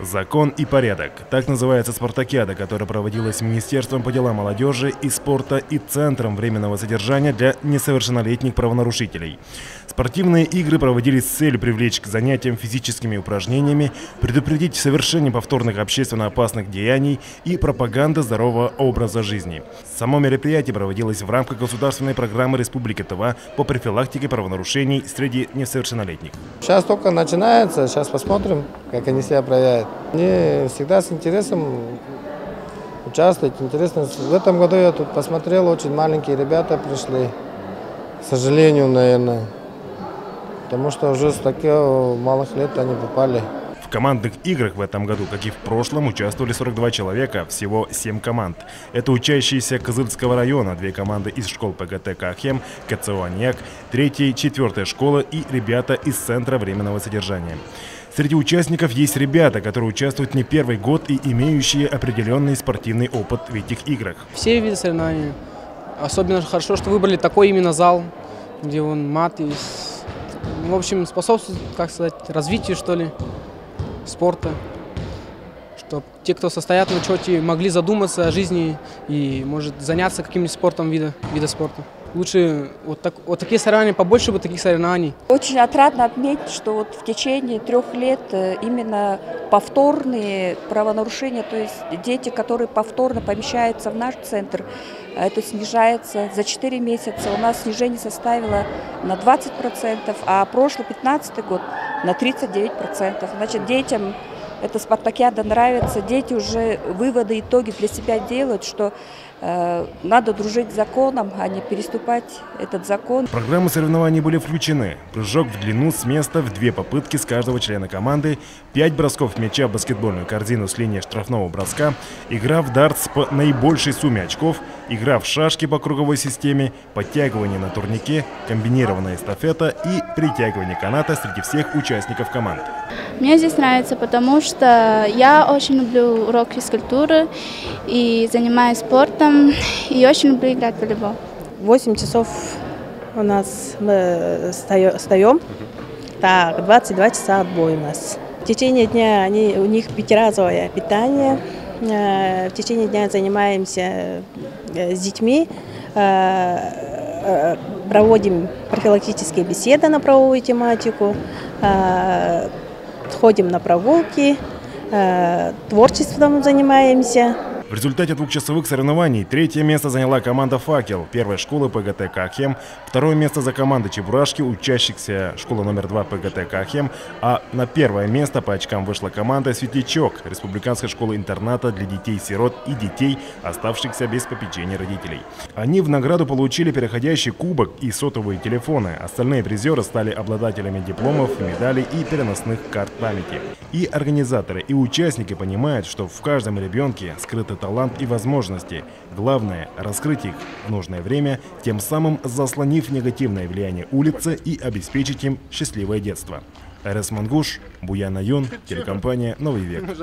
Закон и порядок. Так называется спартакиада, которая проводилась Министерством по делам молодежи и спорта и Центром временного содержания для несовершеннолетних правонарушителей. Спортивные игры проводились с целью привлечь к занятиям физическими упражнениями, предупредить совершение повторных общественно опасных деяний и пропаганда здорового образа жизни. Само мероприятие проводилось в рамках государственной программы Республики Тыва по профилактике правонарушений среди несовершеннолетних. Сейчас только начинается, сейчас посмотрим, как они себя проявят. Мне всегда с интересом участвовать. Интересно, в этом году я тут посмотрел, очень маленькие ребята пришли. К сожалению, наверное. Потому что уже с таких малых лет они попали. В командных играх в этом году, как и в прошлом, участвовали 42 человека, всего 7 команд. Это учащиеся Кызыльского района, две команды из школ ПГТ «Кахем», КЦО «Аньяк», третья и четвертая школа и ребята из Центра временного содержания. Среди участников есть ребята, которые участвуют не первый год и имеющие определенный спортивный опыт в этих играх. Все виды соревнований. Особенно хорошо, что выбрали такой именно зал, где он мат и, в общем, способствует, как сказать, развитию, что ли спорта, чтобы те, кто состоят на учете, могли задуматься о жизни и, может, заняться каким-нибудь спортом вида, вида спорта. Лучше вот, так, вот такие соревнования, побольше бы таких соревнований. Очень отрадно отметить, что вот в течение трех лет э, именно повторные правонарушения, то есть дети, которые повторно помещаются в наш центр, это снижается за 4 месяца. У нас снижение составило на 20%, а прошлый 15 год на 39%. Значит, детям эта спартакиада нравится, дети уже выводы, итоги для себя делают, что э, надо дружить с законом, а не переступать этот закон. В программу соревнований были включены прыжок в длину с места в две попытки с каждого члена команды, пять бросков мяча в баскетбольную корзину с линии штрафного броска, игра в дартс по наибольшей сумме очков, игра в шашки по круговой системе, подтягивание на турнике, комбинированная эстафета и притягивание каната среди всех участников команд. Мне здесь нравится, потому что я очень люблю урок физкультуры и занимаюсь спортом, и очень люблю играть в волейбол. 8 часов у нас мы встаем, так, 22 часа отбой у нас. В течение дня они, у них пятиразовое питание, э, в течение дня занимаемся э, с детьми, э, проводим профилактические беседы на правовую тематику, ходим на прогулки, э, творчеством занимаемся. В результате двухчасовых соревнований третье место заняла команда «Факел» первой школы ПГТ «Кахем», второе место за командой «Чебурашки», учащихся школы номер два ПГТ «Кахем», а на первое место по очкам вышла команда «Светлячок» Республиканской школы-интерната для детей-сирот и детей, оставшихся без попечения родителей. Они в награду получили переходящий кубок и сотовые телефоны. Остальные призеры стали обладателями дипломов, медалей и переносных карт памяти. И организаторы, и участники понимают, что в каждом ребенке скрыты талант и возможности. Главное – раскрыть их в нужное время, тем самым заслонив негативное влияние улицы и обеспечить им счастливое детство. РС Мангуш, Буяна Юн, телекомпания «Новый век».